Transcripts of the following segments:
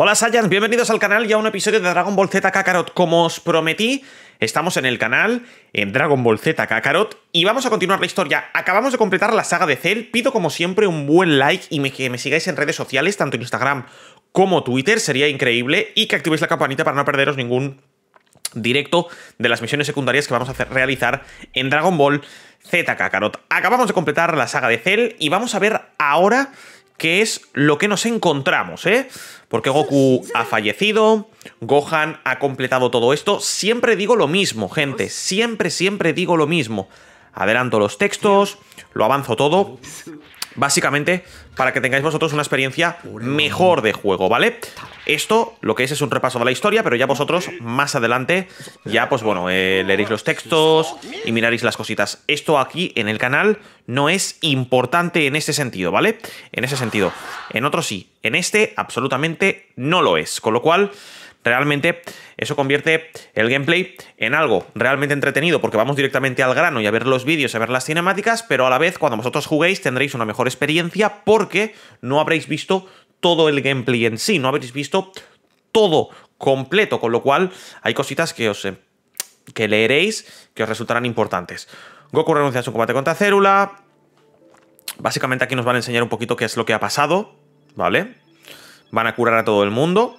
Hola Saiyans, bienvenidos al canal y a un episodio de Dragon Ball Z Kakarot. Como os prometí, estamos en el canal, en Dragon Ball Z Kakarot, y vamos a continuar la historia. Acabamos de completar la saga de Cell, pido como siempre un buen like y que me sigáis en redes sociales, tanto en Instagram como Twitter, sería increíble, y que activéis la campanita para no perderos ningún directo de las misiones secundarias que vamos a hacer, realizar en Dragon Ball Z Kakarot. Acabamos de completar la saga de Cell y vamos a ver ahora que es lo que nos encontramos, ¿eh? Porque Goku ha fallecido, Gohan ha completado todo esto. Siempre digo lo mismo, gente. Siempre, siempre digo lo mismo. Adelanto los textos, lo avanzo todo básicamente para que tengáis vosotros una experiencia mejor de juego, ¿vale? Esto lo que es es un repaso de la historia, pero ya vosotros más adelante ya pues bueno, eh, leeréis los textos y miraréis las cositas. Esto aquí en el canal no es importante en ese sentido, ¿vale? En ese sentido. En otro sí, en este absolutamente no lo es, con lo cual realmente eso convierte el gameplay en algo realmente entretenido, porque vamos directamente al grano y a ver los vídeos, a ver las cinemáticas, pero a la vez cuando vosotros juguéis tendréis una mejor experiencia porque no habréis visto todo el gameplay en sí, no habréis visto todo completo, con lo cual hay cositas que os eh, que leeréis que os resultarán importantes. Goku renuncia a su combate contra Célula. Básicamente aquí nos van a enseñar un poquito qué es lo que ha pasado, ¿vale? Van a curar a todo el mundo.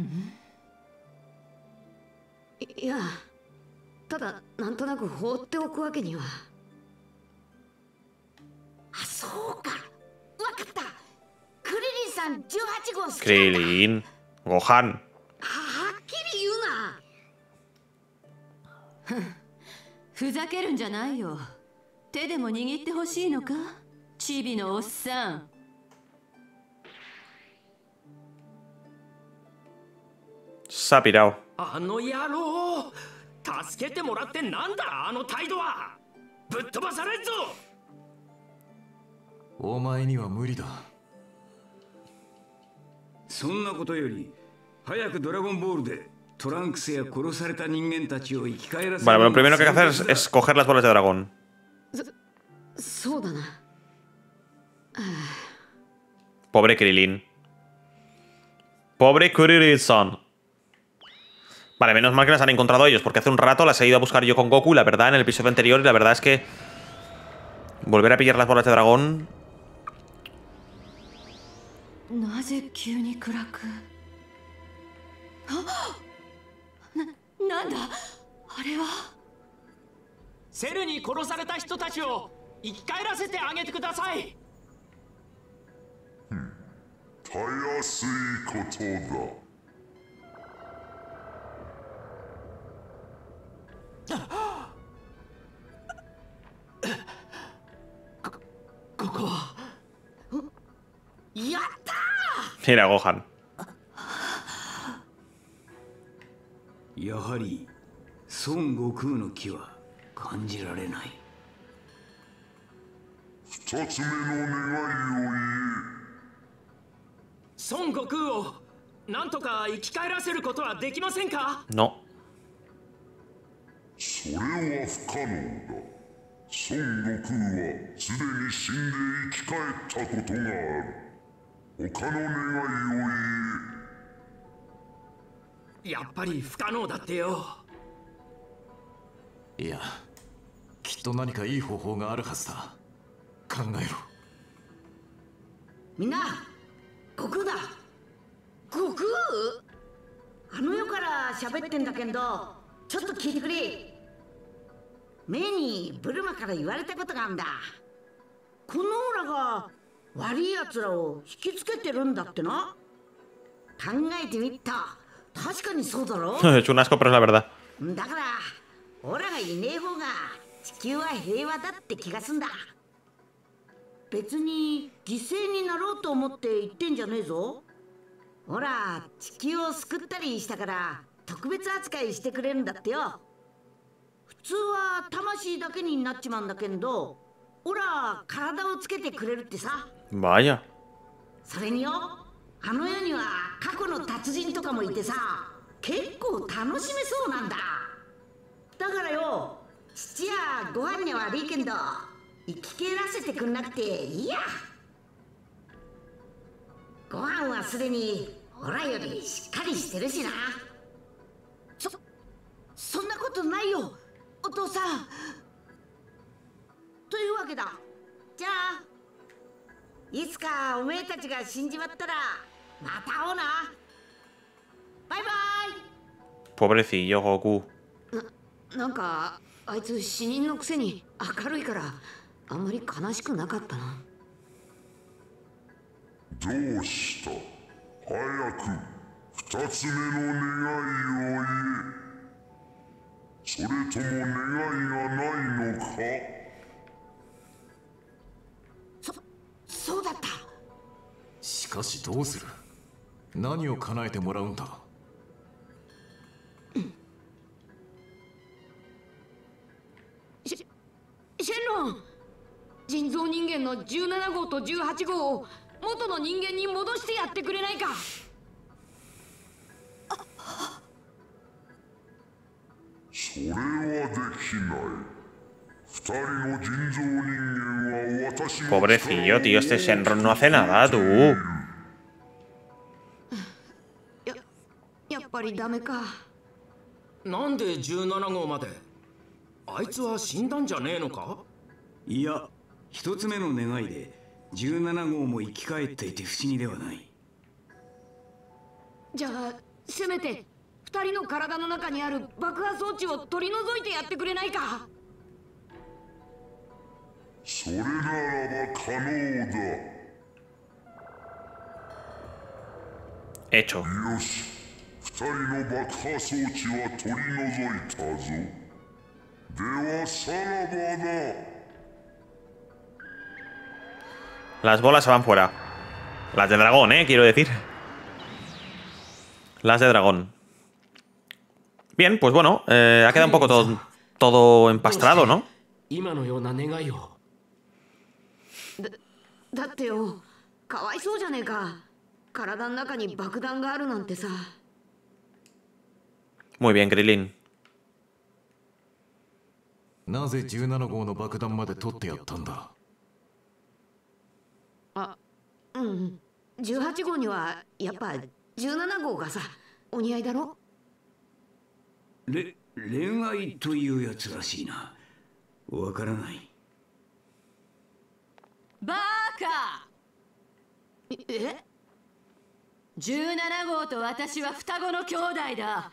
んいやただなんとなく放っておくわけにはあそうかわかったクリリンさん18号クリリンご飯はっきり言うなふざけるんじゃないよ手でも握ってほしいのかチビのおっさんさあ、ビラを。あの野郎助けてもらってなんだあの態度はぶっ飛ばされんぞお前には無理だ。そんなことより、早くドラゴンボールで。トランクスや殺された人間たちを生き返らせる。まあ、primero que h a c ラ r es, es c o g そうだな。ポブレクリリン。ポブレクリリンさん。Vale, menos mal que las han encontrado ellos, porque hace un rato las he ido a buscar yo con Goku, la verdad, en el episodio anterior, y la verdad es que... Volver a pillar las bolas de dragón... m i ご a g やはり孫悟空の気は感じられない二つ目の願いを言孫悟空をなんとか生き返らせることはできませんかのそれは不可能だ孫悟空はすでに死んで生き返ったことがある他の願いを言えやっぱり不可能だってよいやきっと何かいい方法があるはずだ考えろみんな悟空だ悟空あの世から喋ってんだけどちょっと聞いてくれ目にブルマから言われたことがあんだこのオーラが悪い奴らを引きつけてるんだってな考えてみた確かにそうだろ es un asco pero es la verdad だから俺がいねえ方が地球は平和だって気がすんだ別に犠牲になろうと思って言ってんじゃねえぞほら地球を救ったりしたから特別扱いしてくれるんだってよ普通は魂だけになっちまうんだけどオラ体をつけてくれるってさ。まや。それによ、あの世には過去の達人とかもいてさ、結構楽しめそうなんだ。だからよ、父やご飯には悪いけど、生き切らせてくんなくていいや。ご飯はすでにオラよりしっかりしてるしな。そ、そんなことないよ、お父さん。というわけだじゃあいつかおめえたちが死んじまったらまた会おうなバイバイ p ブレ r e c i l l ななんかあいつ死人のくせに明るいからあんまり悲しくなかったなどうした早く二つ目の願いを言えそれとも願いがないのかかしどうする何を叶えてもらうんだ、うん、シェンロン人造人間の17号と18号を元の人間に戻してやってくれないかそれはできない。Pobrecillo, tío, este Shenron no hace nada, tú. やっぱりダメかなんで17号まであいつは死んだんじゃねえのかいや一つ目の願いで17号も生き返っていて不思議ではないじゃあせめて2人の体の中にある爆破装置を取り除いてやってくれないかそれならば可能だ Hecho. Las bolas se van fuera. Las de dragón, eh, quiero decir. Las de dragón. Bien, pues bueno, eh, ha quedado un poco todo, todo empastrado, ¿no? Muy bien, Grilin. なぜ17号の爆弾まで取ってやったんだあ、うん。18号にはやっぱ17号がさ、お似合いだろれ恋愛というやつらしいな。わからない。バーカえ ?17 号と私は双子の兄弟だ。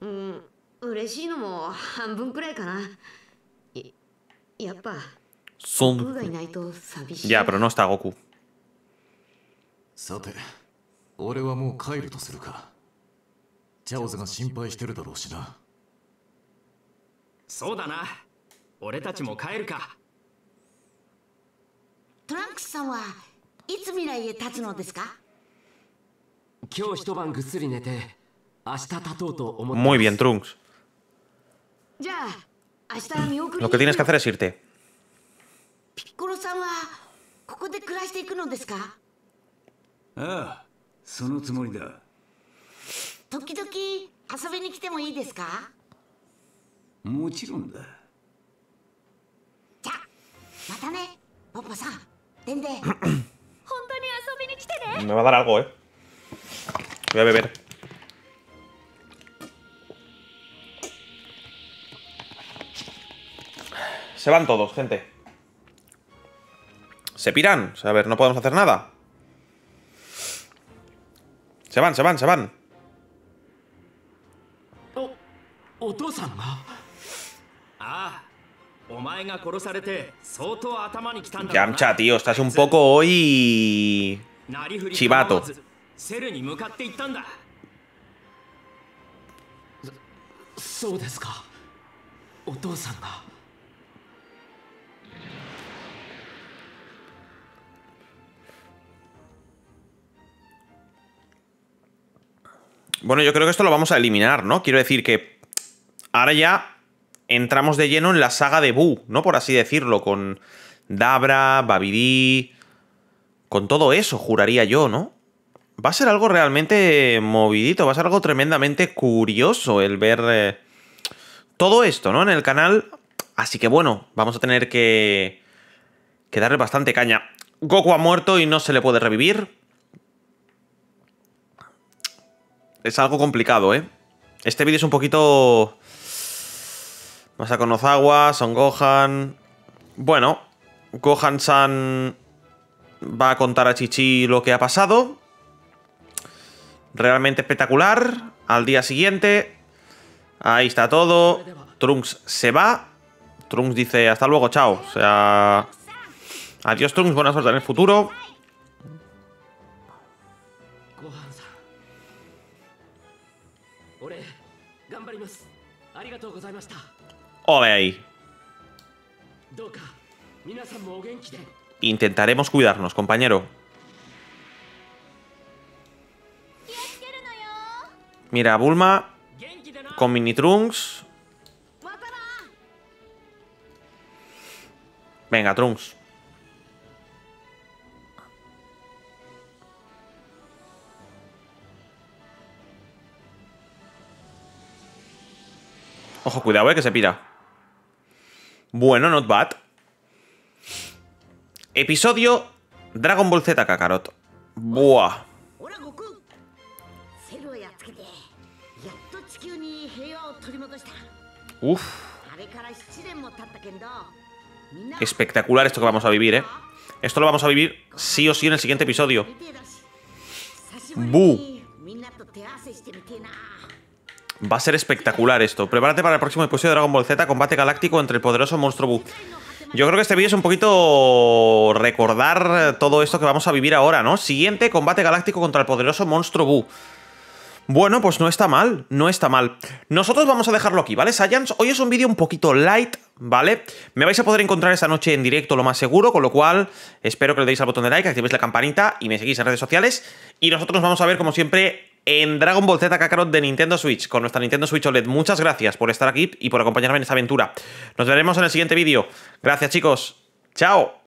うん嬉しいのも半分くらいかなやっぱさて、俺はもう帰るとするか。チャオズが心配してるだろうしな。そうだな。俺たちも帰るか。トランクスさんはいつ未来へ立つのですか今日一晩ぐっすり寝て、Muy bien, Trunks. Lo que tienes que hacer es irte. Me va a dar algo, eh. Voy a beber. Se van todos, gente. Se piran. a ver, no podemos hacer nada. Se van, se van, se van. Oh, ah, Yamcha, tío, estás un poco hoy... Chivato. そうですかお父さんが Bueno, yo creo que esto lo vamos a eliminar, ¿no? Quiero decir que ahora ya entramos de lleno en la saga de Bu, ¿no? Por así decirlo, con Dabra, Babidi, con todo eso, juraría yo, ¿no? Va a ser algo realmente movidito, va a ser algo tremendamente curioso el ver eh, todo esto, ¿no? En el canal. Así que bueno, vamos a tener que, que darle bastante caña. Goku ha muerto y no se le puede revivir. es algo complicado, ¿eh? Este vídeo es un poquito... a agua Son Gohan... Bueno, Gohan-san va a contar a Chichi lo que ha pasado. Realmente espectacular. Al día siguiente... Ahí está todo. Trunks se va. Trunks dice hasta luego, chao. O sea... Adiós Trunks, buena suerte en el futuro. ve ahí. Intentaremos cuidarnos, compañero. Mira, Bulma con mini trunks. Venga, Trunks. Ojo, cuidado, eh, que se pira. Bueno, not bad. Episodio Dragon Ball Z Kakarot. Buah. Uf. Espectacular esto que vamos a vivir, ¿eh? Esto lo vamos a vivir sí o sí en el siguiente episodio. Bu. Va a ser espectacular esto. Prepárate para el próximo episodio de Dragon Ball Z, combate galáctico entre el poderoso monstruo Bu. Yo creo que este vídeo es un poquito recordar todo esto que vamos a vivir ahora, ¿no? Siguiente, combate galáctico contra el poderoso monstruo Bu. Bueno, pues no está mal, no está mal. Nosotros vamos a dejarlo aquí, ¿vale, Saiyans? Hoy es un vídeo un poquito light, ¿vale? Me vais a poder encontrar esta noche en directo lo más seguro, con lo cual espero que le deis al botón de like, activéis la campanita y me seguís en redes sociales. Y nosotros vamos a ver, como siempre, en Dragon Ball Z Kakarot de Nintendo Switch, con nuestra Nintendo Switch OLED. Muchas gracias por estar aquí y por acompañarme en esta aventura. Nos veremos en el siguiente vídeo. Gracias chicos. Chao.